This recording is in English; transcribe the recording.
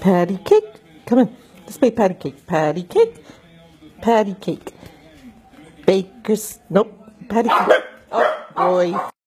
Patty cake. Come on. Let's make patty cake. Patty cake. Patty cake. Baker's. Nope. Patty cake. Oh, boy.